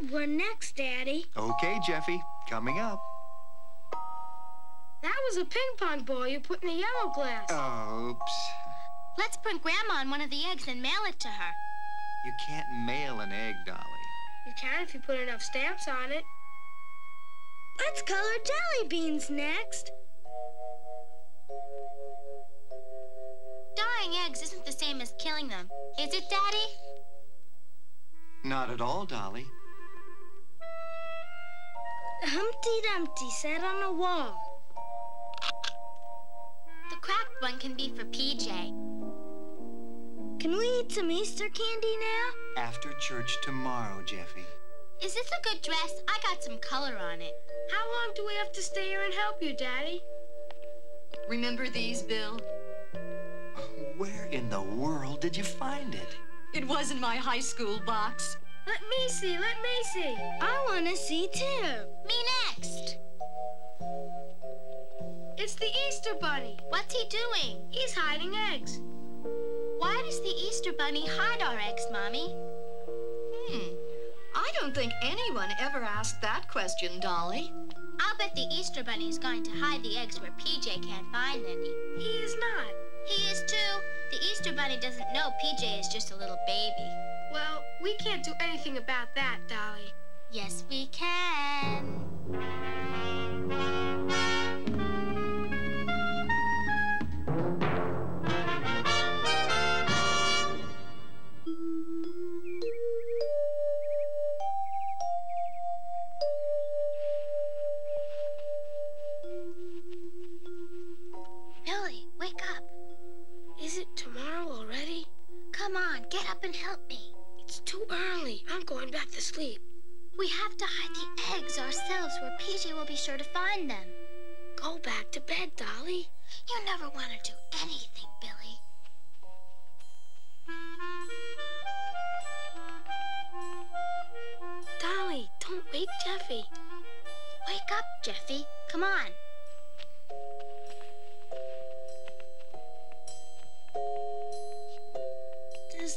make a one next, Daddy. Okay, Jeffy. Coming up. That was a ping pong ball you put in a yellow glass. Oh, oops. Let's print Grandma on one of the eggs and mail it to her. You can't mail an egg, Dolly. You can if you put enough stamps on it. Let's color jelly beans next. Dyeing eggs isn't the same as killing them. Is it, Daddy? Not at all, Dolly. Humpty Dumpty sat on a wall. The cracked one can be for PJ. Can we eat some Easter candy now? After church tomorrow, Jeffy. Is this a good dress? I got some color on it. How long do we have to stay here and help you, Daddy? Remember these, Bill? Where in the world did you find it? It was in my high school box. Let me see, let me see. I want to see too. Me next. It's the Easter Bunny. What's he doing? He's hiding eggs. Why does the Easter Bunny hide our eggs, Mommy? Hmm. I don't think anyone ever asked that question, Dolly. I'll bet the Easter Bunny's going to hide the eggs where PJ can't find any. He is not. He is too. The Easter Bunny doesn't know PJ is just a little baby. Well, we can't do anything about that, Dolly. Yes, we can. Billy, wake up. Is it tomorrow already? Come on, get up and help me. Too early. I'm going back to sleep. We have to hide the eggs ourselves where PJ will be sure to find them. Go back to bed, Dolly. You never want to do anything, Billy. Dolly, don't wake Jeffy. Wake up, Jeffy. Come on.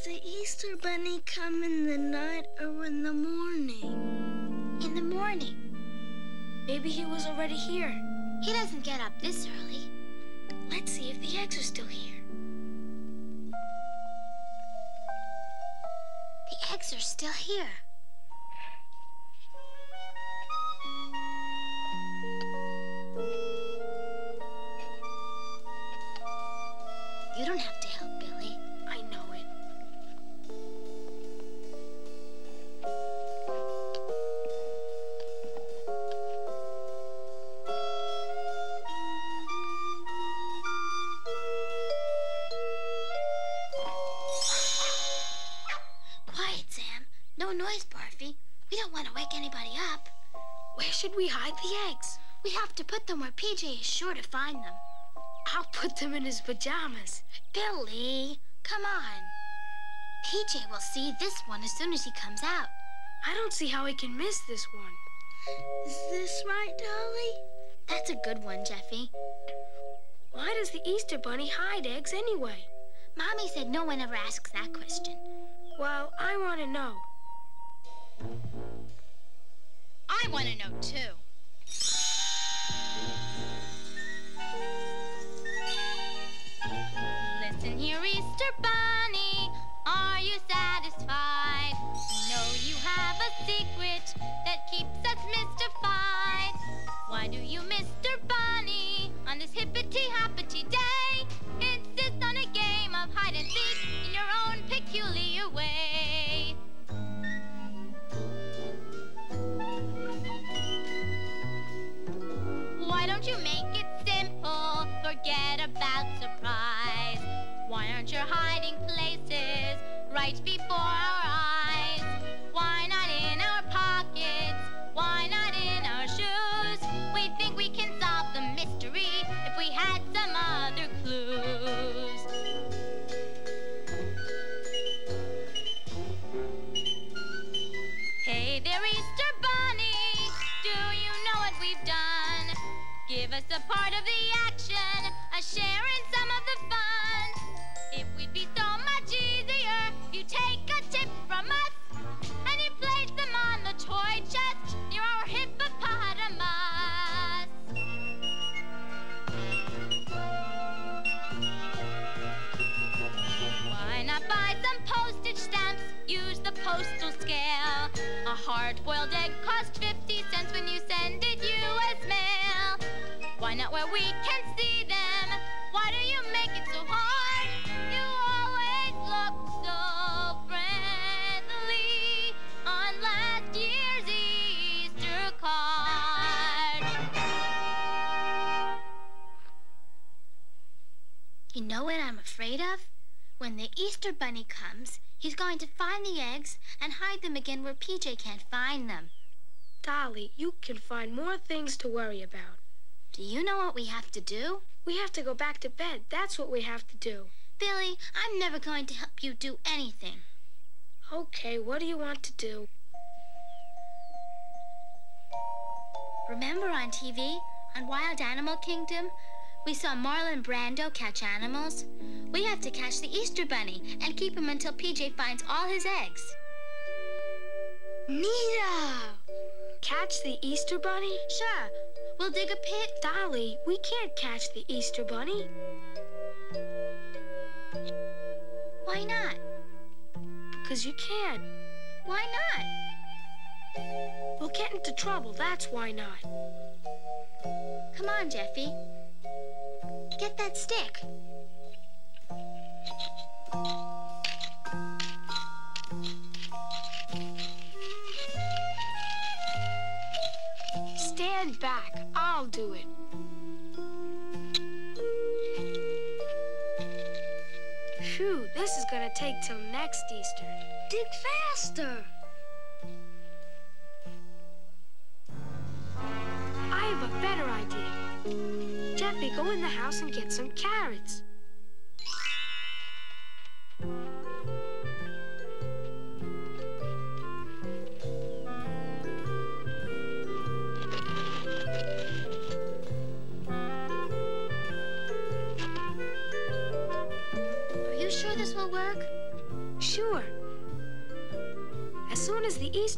The Easter Bunny come in the night or in the morning? In the morning. Maybe he was already here. He doesn't get up this early. Let's see if the eggs are still here. The eggs are still here. Don't want to wake anybody up. Where should we hide the eggs? We have to put them where PJ is sure to find them. I'll put them in his pajamas. Billy, come on. PJ will see this one as soon as he comes out. I don't see how he can miss this one. Is this right, Dolly? That's a good one, Jeffy. Why does the Easter Bunny hide eggs anyway? Mommy said no one ever asks that question. Well, I want to know. I want to know, too. Listen here, Easter Bunny. Are you satisfied? We know you have a secret that keeps us mystified. Why do you, Mr. Bunny, on this hippity hoppity day, make it Easter Bunny comes, he's going to find the eggs and hide them again where PJ can't find them. Dolly, you can find more things to worry about. Do you know what we have to do? We have to go back to bed. That's what we have to do. Billy, I'm never going to help you do anything. Okay, what do you want to do? Remember on TV, on Wild Animal Kingdom, we saw Marlon Brando catch animals? We have to catch the Easter Bunny and keep him until PJ finds all his eggs. Nita! Catch the Easter Bunny? Sure, we'll dig a pit. Dolly, we can't catch the Easter Bunny. Why not? Because you can't. Why not? We'll get into trouble, that's why not. Come on, Jeffy. Get that stick. Till next Easter. Dig faster. I have a better idea. Jeffy, go in the house and get some carrots.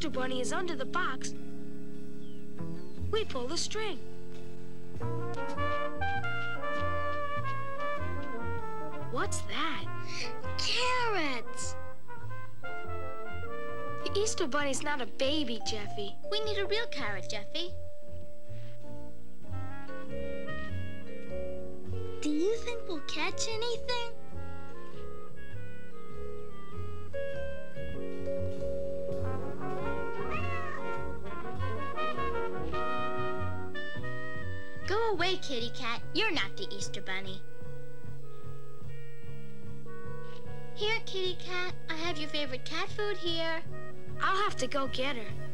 Easter Bunny is under the box, we pull the string. What's that? Carrots. The Easter Bunny's not a baby, Jeffy. We need a real carrot, Jeffy. Do you think we'll catch anything? Go away, kitty cat. You're not the Easter Bunny. Here, kitty cat. I have your favorite cat food here. I'll have to go get her.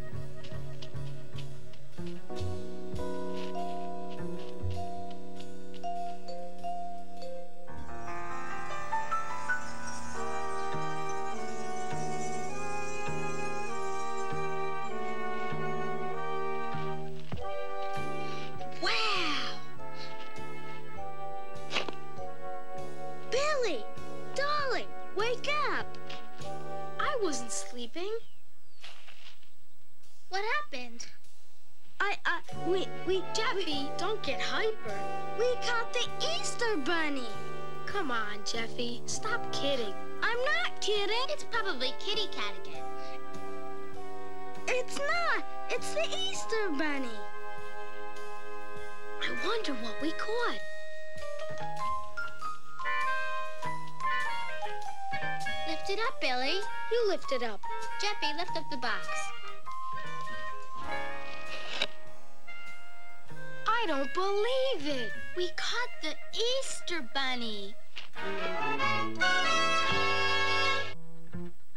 Come on, Jeffy. Stop kidding. I'm not kidding. It's probably kitty cat again. It's not. It's the Easter Bunny. I wonder what we caught. Lift it up, Billy. You lift it up. Jeffy, lift up the box. I don't believe it. We caught the Easter Bunny.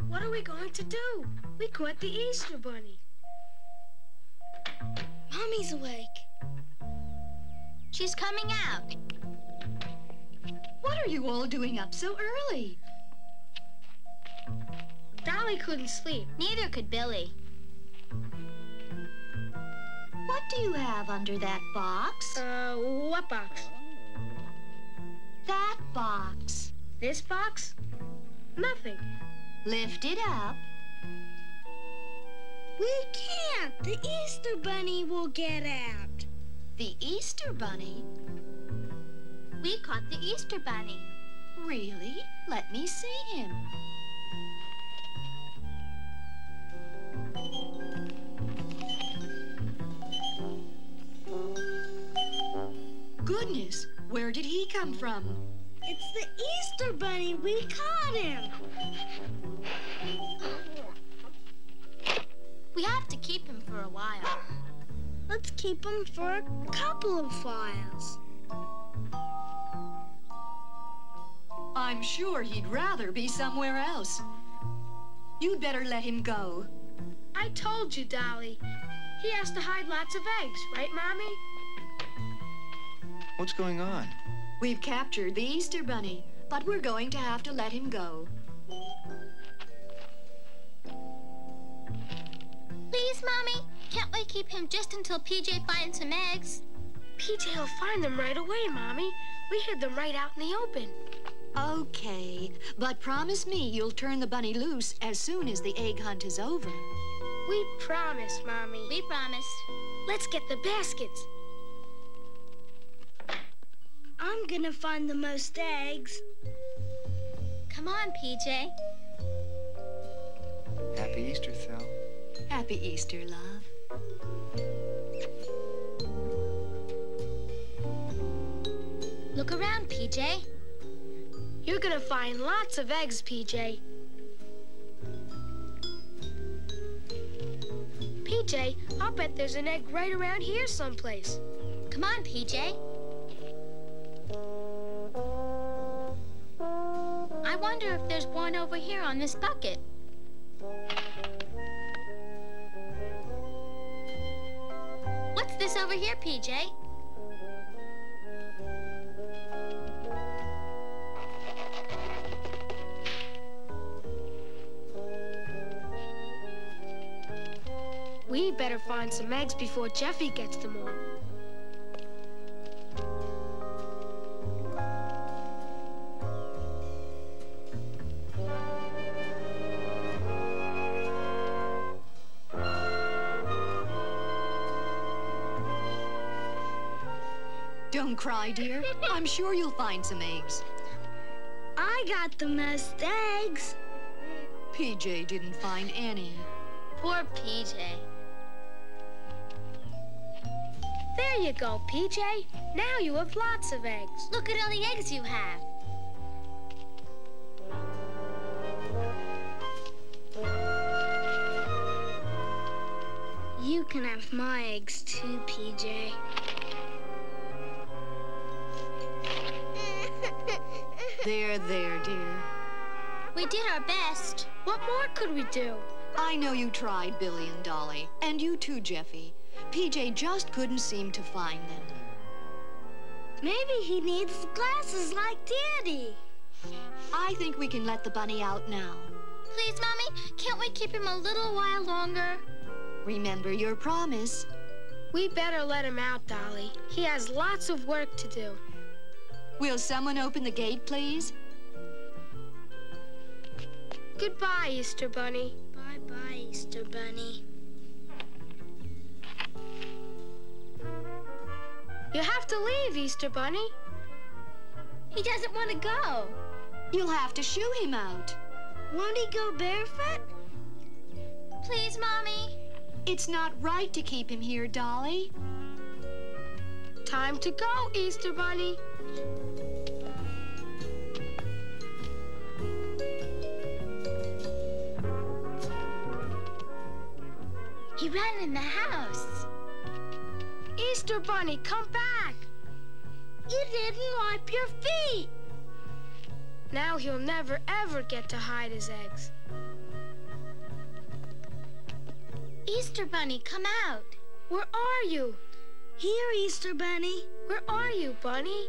What are we going to do? We caught the Easter Bunny. Mommy's awake. She's coming out. What are you all doing up so early? Dolly couldn't sleep. Neither could Billy. What do you have under that box? Uh, what box? That box. This box? Nothing. Lift it up. We can't. The Easter Bunny will get out. The Easter Bunny? We caught the Easter Bunny. Really? Let me see him. Goodness, where did he come from? It's the Easter Bunny. We caught him. We have to keep him for a while. Let's keep him for a couple of files. I'm sure he'd rather be somewhere else. You'd better let him go. I told you, Dolly. He has to hide lots of eggs, right, Mommy? What's going on? We've captured the Easter Bunny, but we're going to have to let him go. Please, Mommy, can't we keep him just until PJ finds some eggs? PJ will find them right away, Mommy. We hid them right out in the open. Okay, but promise me you'll turn the bunny loose as soon as the egg hunt is over. We promise, Mommy. We promise. Let's get the baskets. I'm gonna find the most eggs. Come on, PJ. Happy Easter, Thel. Happy Easter, love. Look around, PJ. You're gonna find lots of eggs, PJ. PJ, I'll bet there's an egg right around here someplace. Come on, PJ. Wonder if there's one over here on this bucket. What's this over here, PJ? We better find some eggs before Jeffy gets them all. Don't cry, dear. I'm sure you'll find some eggs. I got the most eggs. PJ didn't find any. Poor PJ. There you go, PJ. Now you have lots of eggs. Look at all the eggs you have. You can have my eggs too, PJ. There, there, dear. We did our best. What more could we do? I know you tried, Billy and Dolly. And you too, Jeffy. PJ just couldn't seem to find them. Maybe he needs glasses like Daddy. I think we can let the bunny out now. Please, Mommy, can't we keep him a little while longer? Remember your promise. We better let him out, Dolly. He has lots of work to do. Will someone open the gate, please? Goodbye, Easter Bunny. Bye-bye, Easter Bunny. You have to leave, Easter Bunny. He doesn't want to go. You'll have to shoo him out. Won't he go barefoot? Please, Mommy. It's not right to keep him here, Dolly. Time to go, Easter Bunny. He ran in the house. Easter Bunny, come back. You didn't wipe your feet. Now he'll never, ever get to hide his eggs. Easter Bunny, come out. Where are you? Here, Easter Bunny. Where are you, Bunny?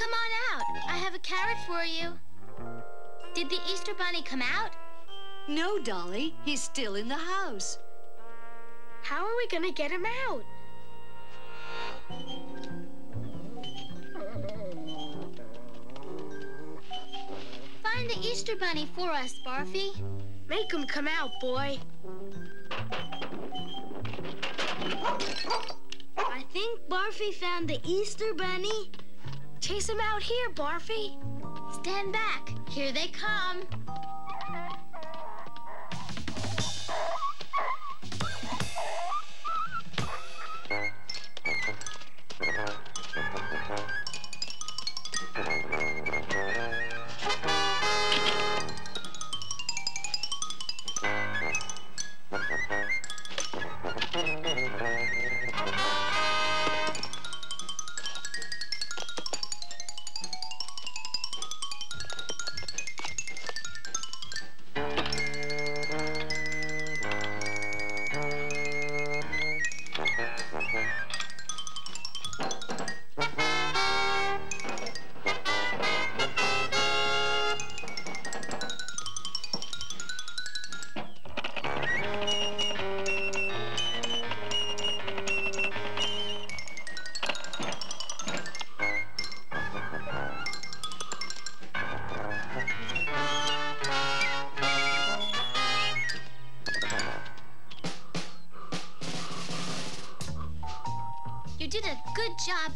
Come on out. I have a carrot for you. Did the Easter Bunny come out? No, Dolly. He's still in the house. How are we gonna get him out? Find the Easter Bunny for us, Barfy. Make him come out, boy. I think Barfy found the Easter Bunny. Chase him out here, Barfy. Stand back. Here they come.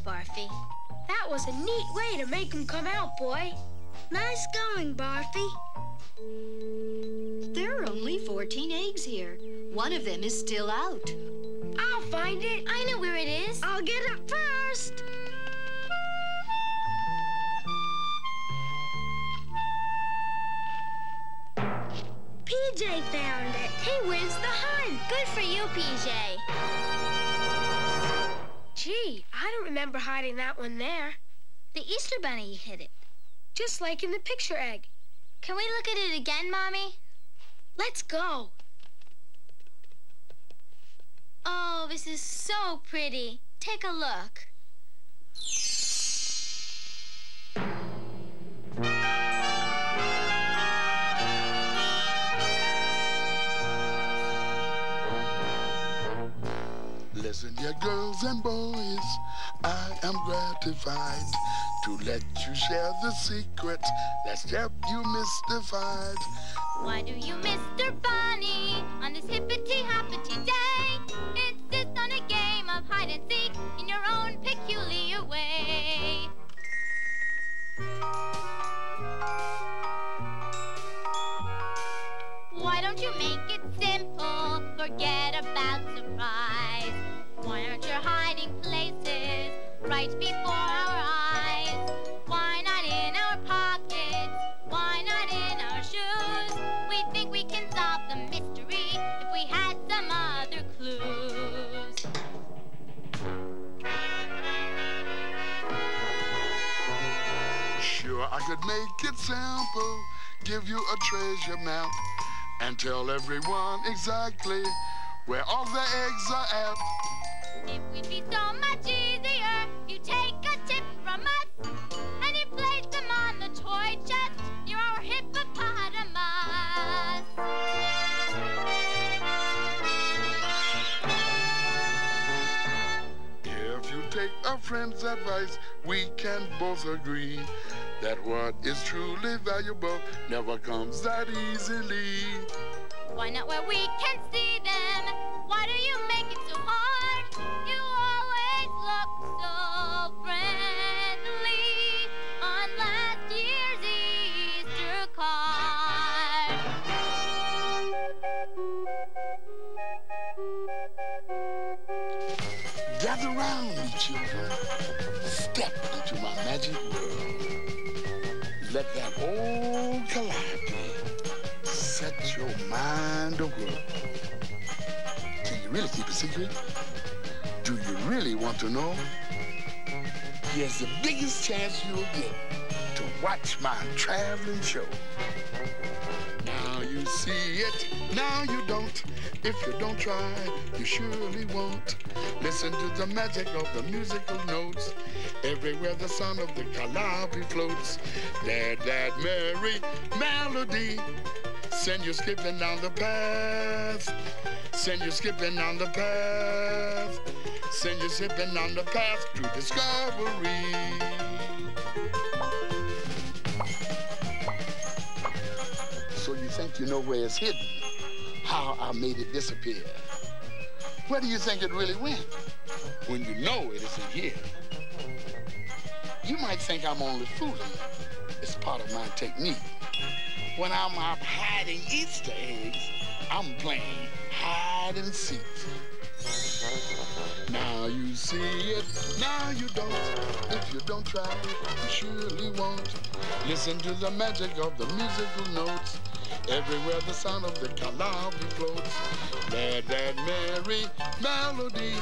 Barfy. That was a neat way to make him come out, boy. Nice going, Barfy. There are only 14 eggs here. One of them is still out. I'll find it. I know where it is. I'll get it Bunny hid it. Just like in the picture egg. Can we look at it again, Mommy? Let's go. Oh, this is so pretty. Take a look. Listen, dear girls and boys, I am gratified to let you share the secret that's kept you mystified. Why do you, Mr. Bunny, on this hippity hoppity day, insist on a game of hide and seek in your own peculiar way? Why don't you make it simple? Forget about surprise. Why aren't your hiding places right before give you a treasure map, and tell everyone exactly where all the eggs are at. It would be so much easier. You take a tip from us, and you place them on the toy chest near our hippopotamus. If you take a friend's advice, we can both agree that what is truly valuable never comes that easily. Why not where we can see them? Why do you make it so hard? You always look so friendly on last year's Easter card. Gather round children. Step into my magic. Let that old calliope set your mind aglow. Can you really keep a secret? Do you really want to know? Here's the biggest chance you'll get to watch my traveling show. Now you see it, now you don't. If you don't try, you surely won't. Listen to the magic of the musical notes. Everywhere the sound of the calliope floats. Let that merry melody send you skipping down the path. Send you skipping down the path. Send you skipping down the path to discovery. So you think you know where it's hidden? How I made it disappear? Where do you think it really went? When you know it isn't here. You might think I'm only fooling. It's part of my technique. When I'm out hiding Easter eggs, I'm playing hide and seek. Now you see it, now you don't. If you don't try, you surely won't. Listen to the magic of the musical notes. Everywhere the sound of the calliope floats. Let that merry melody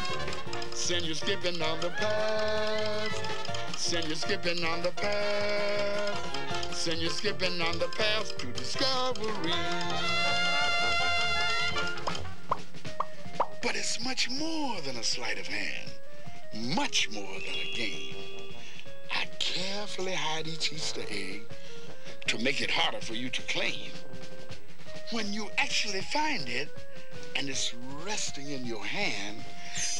send you skipping on the path. Send you skipping on the path. Send you skipping on the path to discovery. But it's much more than a sleight of hand, much more than a game. I carefully hide each Easter egg to make it harder for you to claim. When you actually find it and it's resting in your hand,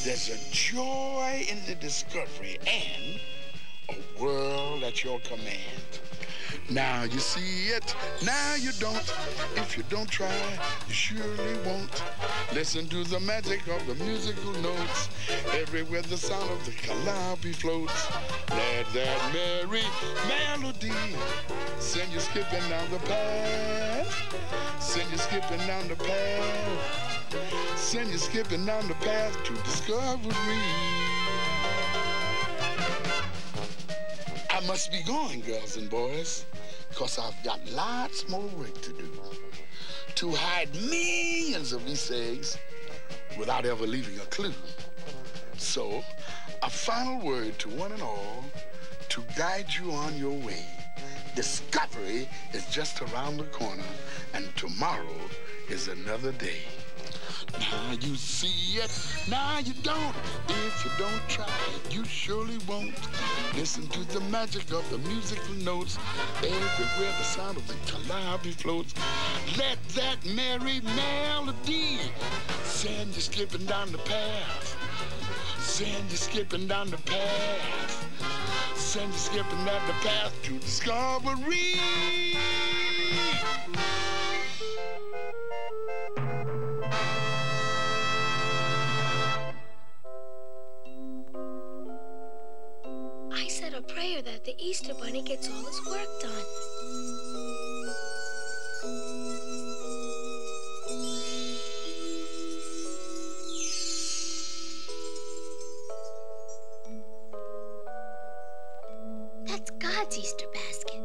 there's a joy in the discovery and a world at your command. Now you see it, now you don't. If you don't try, you surely won't. Listen to the magic of the musical notes. Everywhere the sound of the calliope floats. Let that merry melody send you skipping down the path. Send you skipping down the path. Send you skipping down the path to discovery. I must be going, girls and boys, because I've got lots more work to do. To hide millions of these eggs without ever leaving a clue. So, a final word to one and all to guide you on your way. Discovery is just around the corner, and tomorrow is another day. Now you see it, now you don't. If you don't try, you surely won't. Listen to the magic of the musical notes. Everywhere the sound of the calliope floats. Let that merry melody send you skipping down the path. Send you skipping down the path. Send you skipping down the path to discovery. Easter Bunny gets all his work done. That's God's Easter basket.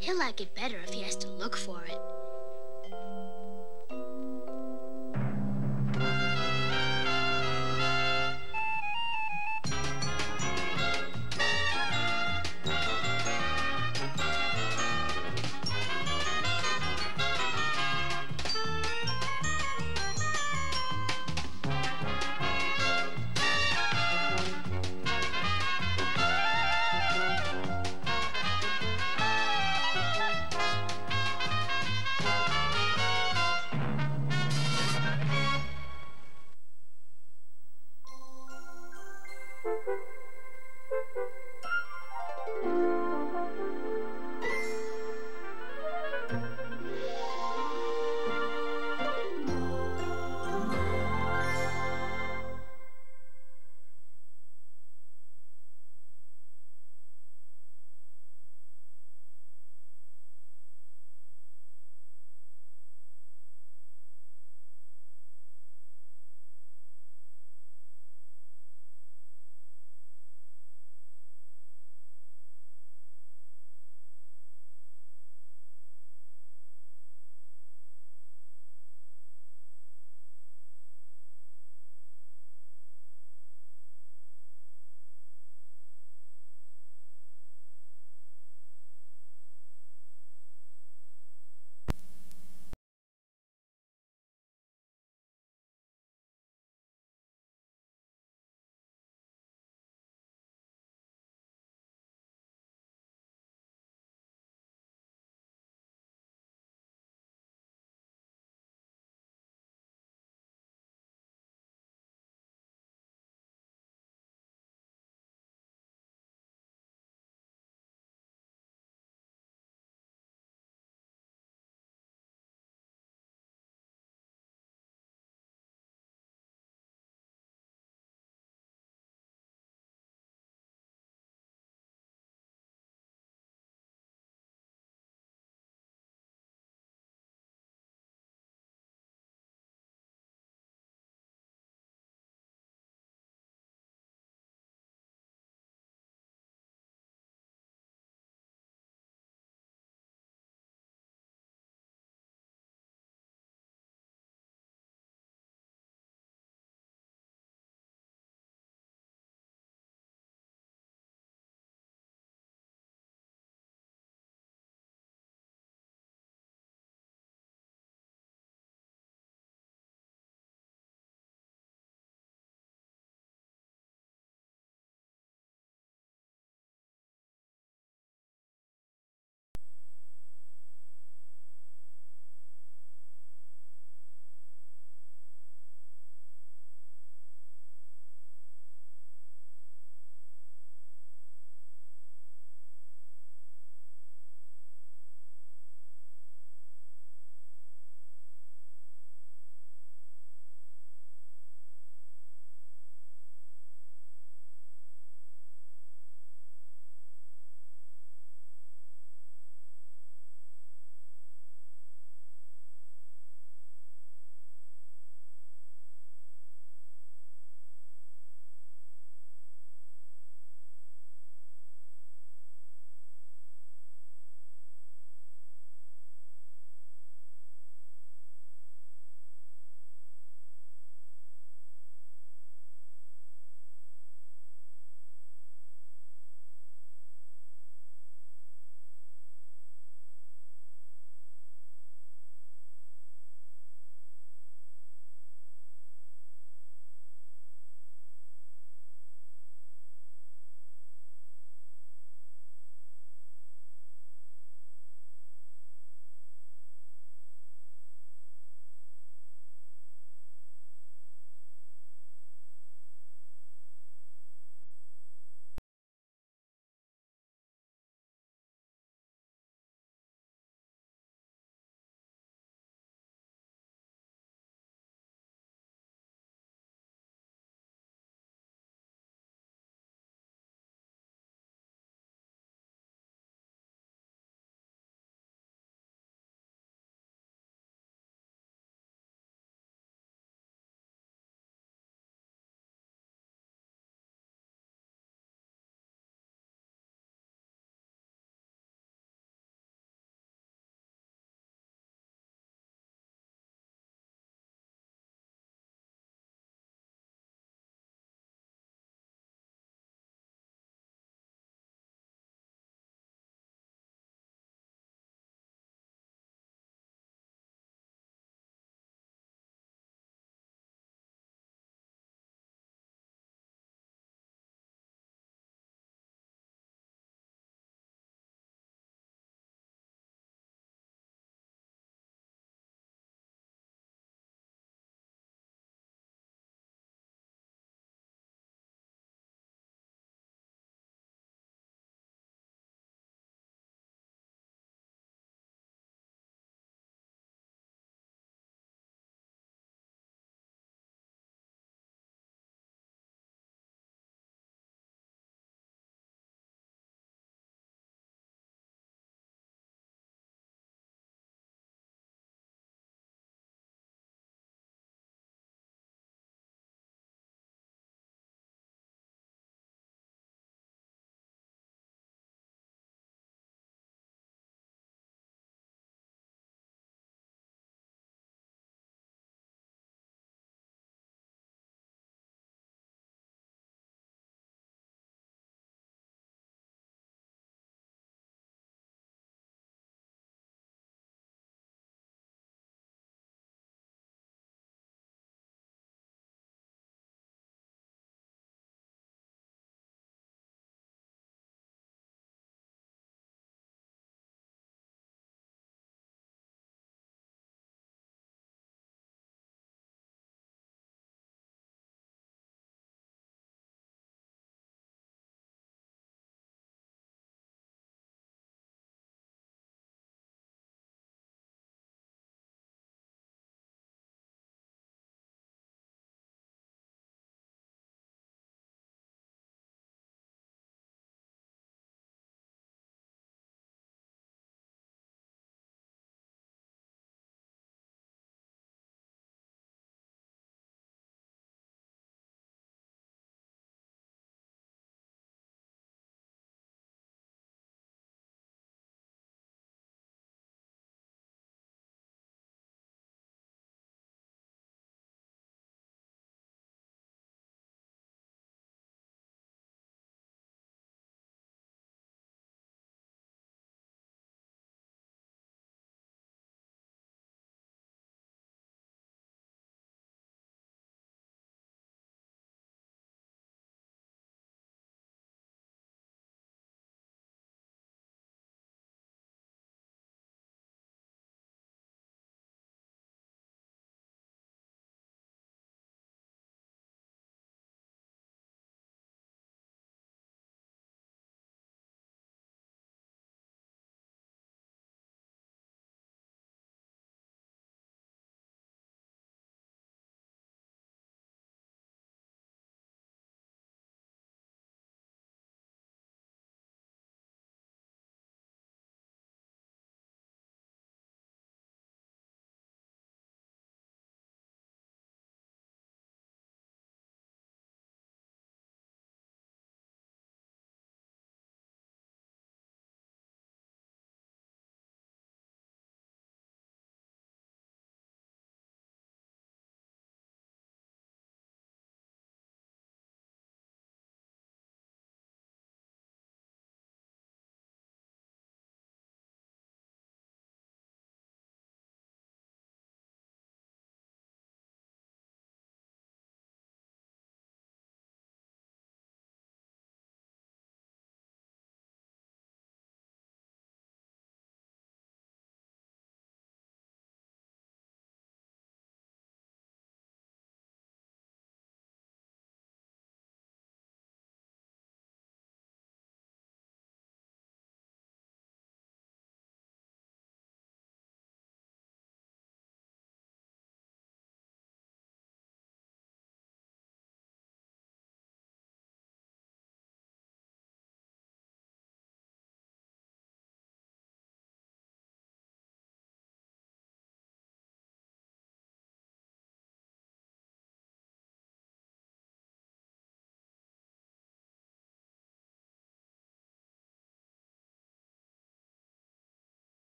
He'll like it better if he has to look for it.